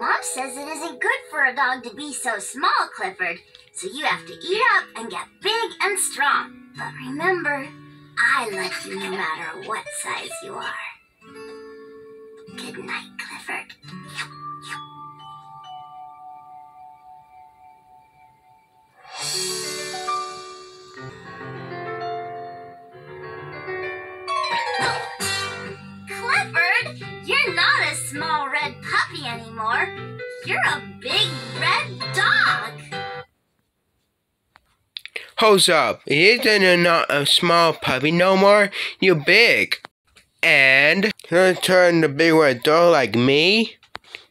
Mom says it isn't good for a dog to be so small, Clifford. So you have to eat up and get big and strong. But remember, I love you no matter what size you are. Good night, anymore. You're a big red dog. Hold up, isn't not a small puppy no more? You're big. And you're turning to big red dog like me?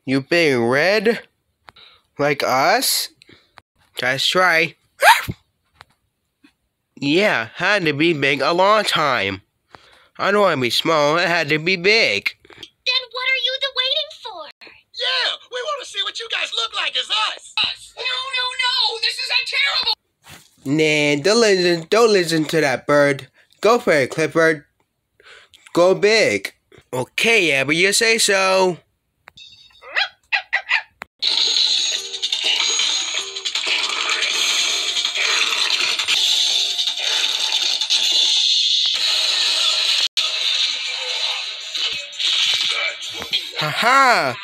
You big red? Like us? That's right. yeah, had to be big a long time. I don't want to be small, it had to be big. Then what are you the waiting for? Yeah, we want to see what you guys look like as us. No, no, no. This is a terrible. Nah, don't listen, don't listen to that bird. Go for it, Clifford. Go big. Okay, yeah, but you say so. Haha.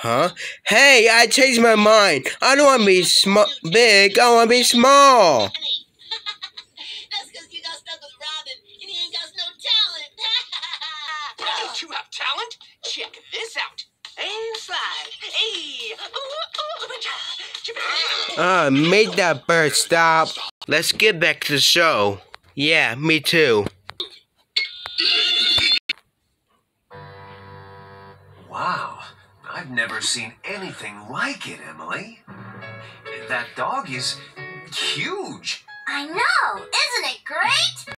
Huh? Hey, I changed my mind. I don't want to be sm- big. I want to be small. That's because you got stuck with Robin and he ain't got no talent. Don't you have talent? Check this out. And slide. Hey. Ooh, ooh, cha, cha. Uh, make that bird stop. Let's get back to the show. Yeah, me too. I've never seen anything like it, Emily. That dog is huge. I know, isn't it great?